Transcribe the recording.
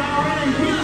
already